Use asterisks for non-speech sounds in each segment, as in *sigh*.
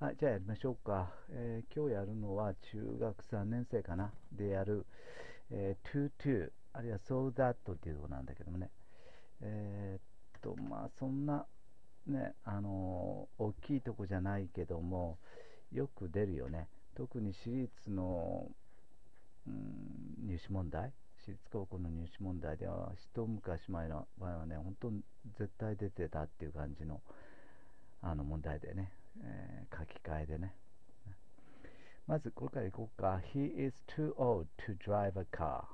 はい、じゃあやりましょうか。えー今日やるのは中学3年生かなでやる、えー、to to あるいは so that っていうとこなんだけどもね。えーっと、まあそんなね、あのー大きいとこじゃないけども、よく出るよね。特に私立の、うん、入試問題、私立高校の入試問題では、一昔前の場合はね、本当に絶対出てたっていう感じのあの問題でね、えー書き換えでね。まずこれからいこうか。He is too old to drive a car.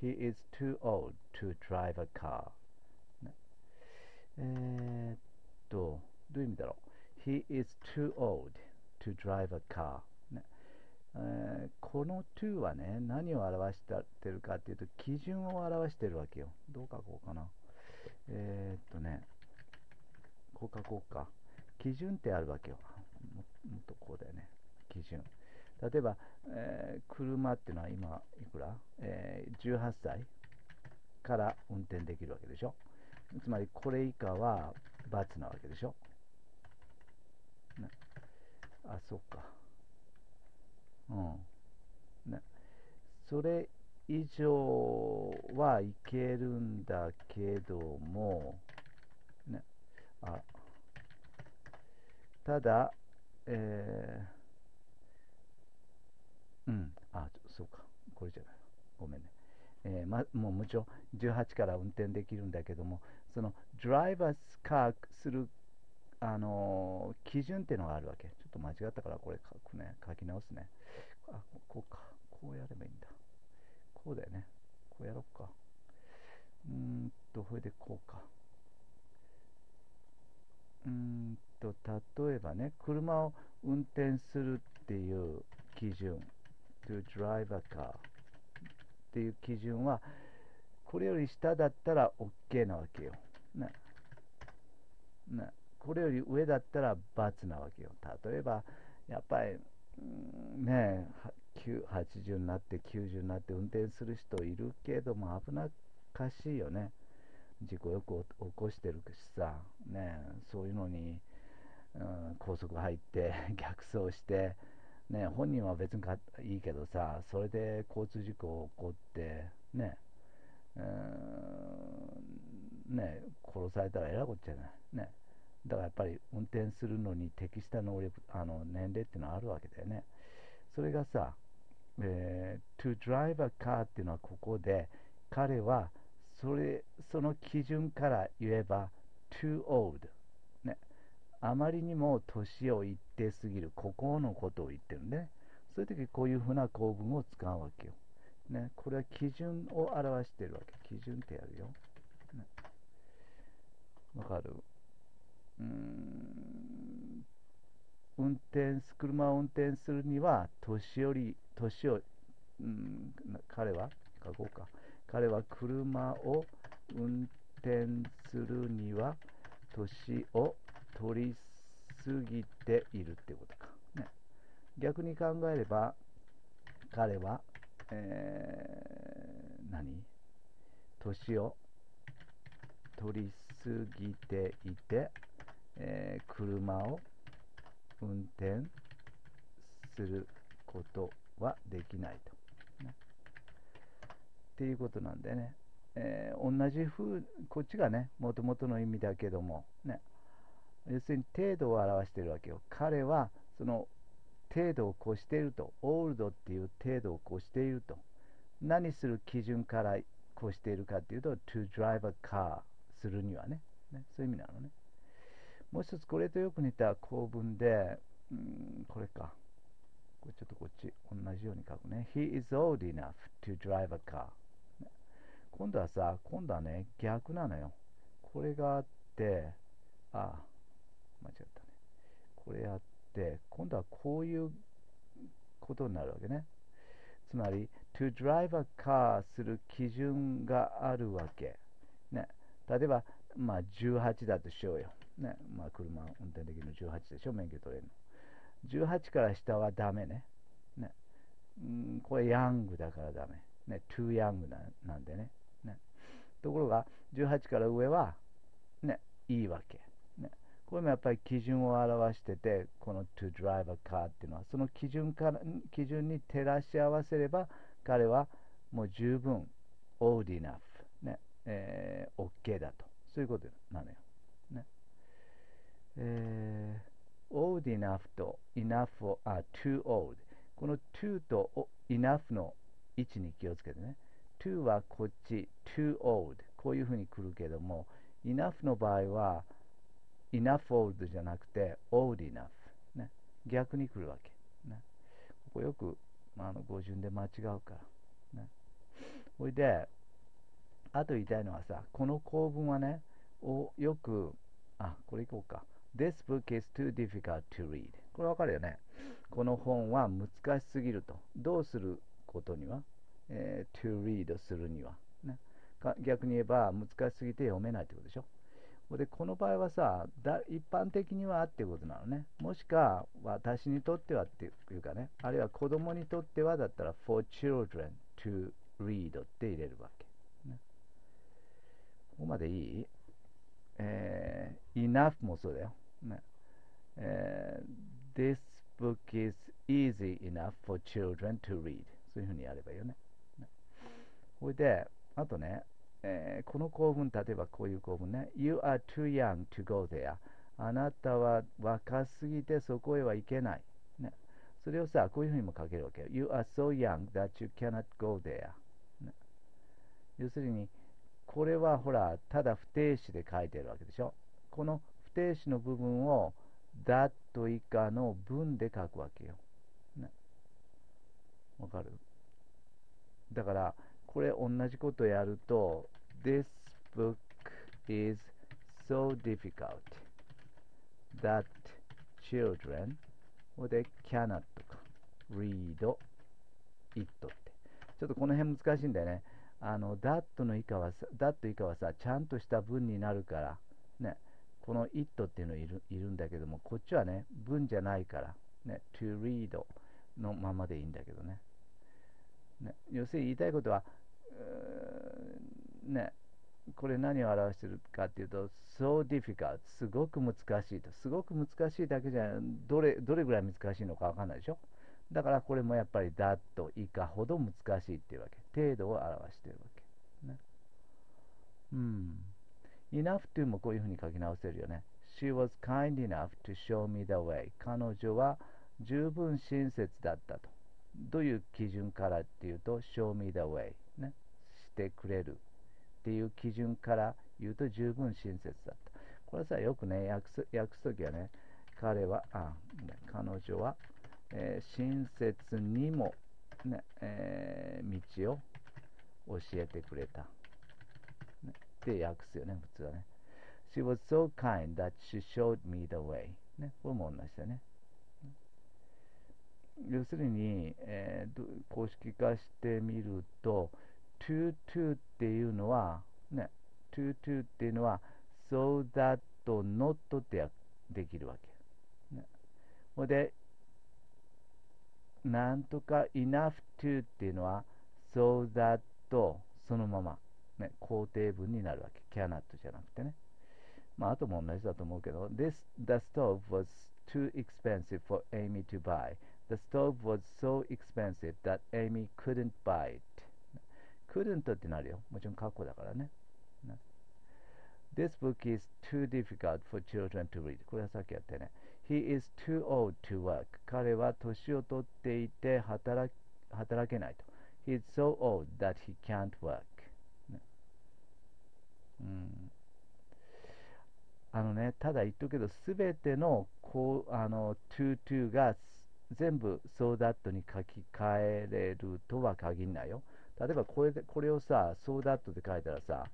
He is too old to drive a car. えーっと、どういう意味だろう ?He is too old to drive a car. ねえーこの to はね、何を表してるかっていうと、基準を表してるわけよ。どう書こうかな。えーっとね、こう書こうか。基準ってあるわけよ。もっとこうだよね。基準。例えば、えー車っていうのは今いくら、えー ?18 歳から運転できるわけでしょ。つまりこれ以下は罰なわけでしょ。ね、あ、そうか。うん。ね。それ以上はいけるんだけども、ね。あ、ただ、えーうん、あ、そうか、これじゃない。ごめんね。えーま、もうもちろん18から運転できるんだけども、そのドライバースカーする、あのー基準っていうのがあるわけ。ちょっと間違ったからこれ書くね。書き直すね。あ、こうか。こうやればいいんだ。こうだよね。こうやろうか。うーんと、それでこうか。うんと例えばね、車を運転するっていう基準、to drive a car っていう基準は、これより下だったら OK なわけよ。ね。ね。これより上だったら×なわけよ。例えば、やっぱり、ね80になって90になって運転する人いるけども危なっかしいよね。事故よく起こしてるしさ、ね、そういうのに、うん、高速入って *laughs* 逆走して、ね、本人は別にかいいけどさ、それで交通事故起こって、ね、うんね、殺されたらえらいこっちゃない。ね、だからやっぱり運転するのに適した能力あの年齢っていうのはあるわけだよね。それがさ、えー to drive a car っていうのはここで彼はそれその基準から言えば too old、ね、あまりにも年を一定すぎるここのことを言ってるね。そういう時こういうふうな構文を使うわけよ、ね、これは基準を表してるわけ。基準ってやるよ。ね。わ、かる？うん。運転車を運転するには年寄り年を、うん、彼は？書こうか。彼は車を運転するには年を取りすぎているってことか、ね、逆に考えれば彼は、えー何？年を取りすぎていて、えー車を運転することはできないと。っていうことなんでね、えー同じ風こっちがね、もともとの意味だけども、ね、要するに程度を表しているわけよ。彼はその程度を越していると、オールドっていう程度を越していると。何する基準から越しているかっていうと、to drive a car するにはねね、そういう意味なのね。もう一つこれとよく似た構文で、うん、これか。これちょっとこっち同じように書くね。He is old enough to drive a car、今度はさ、今度はね、逆なのよ。これがあって、ああ、間違ったね。これあって、今度はこういうことになるわけね。つまり、to drive a car する基準があるわけ。ね。例えば、まあ、18だとしようよ。ね。まあ、車運転できるの18でしょ、免許取れるの。18から下はダメね。ね。うん、これヤングだからダメ。ね。too young ななんでね。ところが、18から上は、ね、いいわけ。ね。これもやっぱり基準を表してて、この to drive a car っていうのは、その基準から基準に照らし合わせれば、彼はもう十分 old enough、ねえー、OK だと。そういうことなのよ。ねえー、old enough と enough を、あ、too old。この to と enough の位置に気をつけてね。To はこっち、too old。こういうふうに来るけども、enough の場合は、enough old じゃなくて old enough、ね、逆に来るわけ、ね、ここよく、まあ、の語順で間違うから、ね、ほいであと言いたいのはさこの構文はねをよくあこれいこうか。This book is too difficult to read これわかるよね。この本は難しすぎると。どうすることには、えー、to read するには、ね、逆に言えば難しすぎて読めないってことでしょ。でこの場合はさだ一般的にはっていうことなのね。もしか私にとってはっていうかね。あるいは子供にとってはだったら for children to read って入れるわけ、ね、ここまでいい、えー、enough もそうだよ、ね。えー、This book is easy enough for children to read そういうふうにやればいいよね。ほいであとねえー、この構文、例えばこういう構文ね。You are too young to go there. あなたは若すぎてそこへは行けない。ね、それをさ、こういうふうにも書けるわけよ。You are so young that you cannot go there、ね。要するに、これはほら、ただ不定詞で書いてるわけでしょ。この不定詞の部分を that 以下の文で書くわけよ。ね。わかる？だから、これ同じことやると This book is so difficult that children で cannot か read it. ってちょっとこの辺難しいんだよね。あの that の以下は that 以下はさちゃんとした文になるからねこの it っていうのいるいるんだけどもこっちはね文じゃないからね to read のままでいいんだけどね。ね要するに言いたいことはね、これ何を表してるかっていうと、so difficult、すごく難しいと。すごく難しいだけじゃどれ、どれぐらい難しいのかわかんないでしょ？だからこれもやっぱり that 以下ほど難しいっていうわけ。程度を表してるわけ。ね。うん。enough to もこういうふうに書き直せるよね。She was kind enough to show me the way. 彼女は十分親切だったと。どういう基準からっていうと、show me the way。てくれるっていう基準から言うと十分親切だった。これさ、よくね、訳す訳すときはね、彼は、あ、彼女は、えー、親切にも、ねえー、道を教えてくれた。ね、って訳すよね、普通はね。She was so kind that she showed me the way. ね、これも同じだね。要するに、えー、公式化してみると、to to っていうのは、ね、to to っていうのは、so that not ってできるわけ。ね、ほで、なんとか enough to っていうのは、so that そのまま、ね、肯定文になるわけ。cannot じゃなくてね。まあ、あとも同じだと思うけど、This, the stove was too expensive for Amy to buy. The stove was so expensive that Amy couldn't buy it. Couldn't ってなるよ。もちろん過去だからね。ね This book is too difficult for children to read. これはさっきやってね。He is too old to work. 彼は年を取っていて働働けないと。He is so old that he can't work. ね、うん。あのね、ただ言っとくけど、すべてのこうあの to to が全部 so that に書き換えれるとは限らないよ。例えばこれでこれをさ、so that で書いたらさ、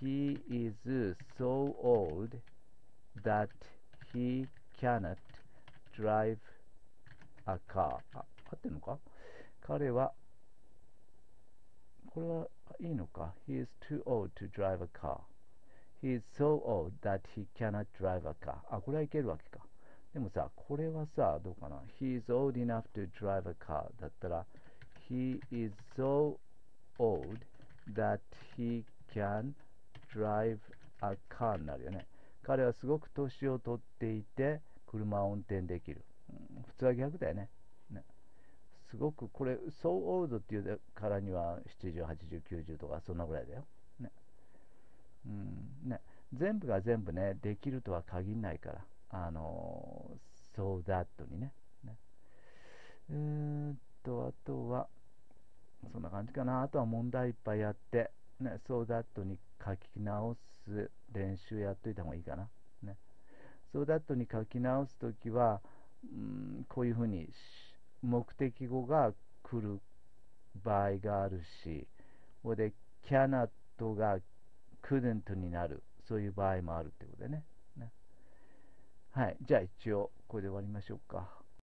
He is so old that he cannot drive a car. あ、合ってるのか彼は、これはいいのか ?He is too old to drive a car. He is so old that he cannot drive a car. あ、これはいけるわけか。でもさ、これはさ、どうかな ?He is old enough to drive a car だったら、He is so old that he can drive a car になるよね。彼はすごく年を取っていて車を運転できる、うん、普通は逆だよね。ね。すごくこれ、so old っていうからには70、80、90とかそんなぐらいだよ。ね。うんね、全部が全部ね、できるとは限らないから、あの、so that にね。ね。えー、っと、あとは、そんな感じかな。あとは問題いっぱいやって、ね、so that に書き直す練習やっといた方がいいかな。ね、so that に書き直すときは、うん、こういうふうに目的語が来る場合があるし、ここで cannot が couldn't になる、そういう場合もあるってことでね。ねはい。じゃあ一応、これで終わりましょうか。